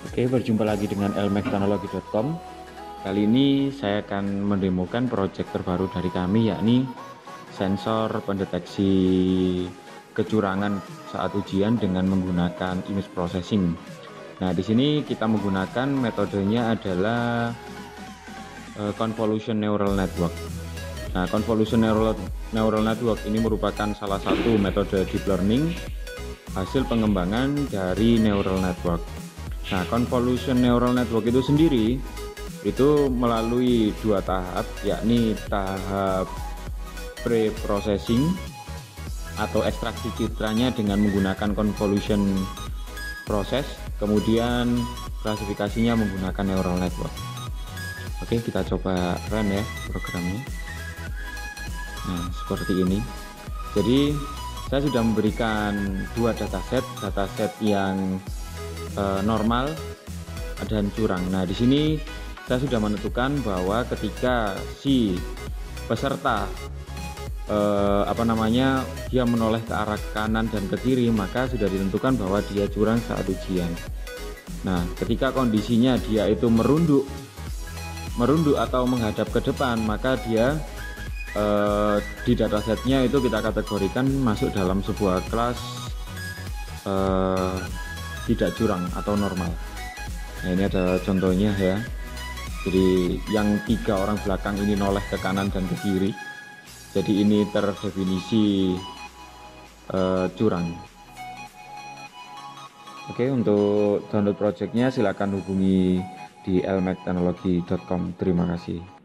Oke, berjumpa lagi dengan elmekteknologi.com. Kali ini saya akan mendemokan proyek terbaru dari kami yakni sensor pendeteksi kecurangan saat ujian dengan menggunakan image processing. Nah, di sini kita menggunakan metodenya adalah uh, convolution neural network. Nah, convolution neural neural network ini merupakan salah satu metode deep learning hasil pengembangan dari neural network. Nah, convolution neural network itu sendiri itu melalui dua tahap, yakni tahap pre-processing atau ekstraksi citranya dengan menggunakan convolution proses, kemudian klasifikasinya menggunakan neural network. Oke, kita coba run ya programnya. Nah, seperti ini. Jadi, saya sudah memberikan dua dataset, dataset yang e, normal dan curang. Nah, di sini saya sudah menentukan bahwa ketika si peserta e, apa namanya dia menoleh ke arah kanan dan ke kiri, maka sudah ditentukan bahwa dia curang saat ujian. Nah, ketika kondisinya dia itu merunduk merunduk atau menghadap ke depan, maka dia e, di datasetnya itu kita kategorikan masuk dalam sebuah kelas e, tidak curang atau normal. Nah ini ada contohnya ya. Jadi yang tiga orang belakang ini noleh ke kanan dan ke kiri. Jadi ini terdefinisi uh, curang. Oke untuk download projectnya silahkan hubungi di elmekteknologi.com terima kasih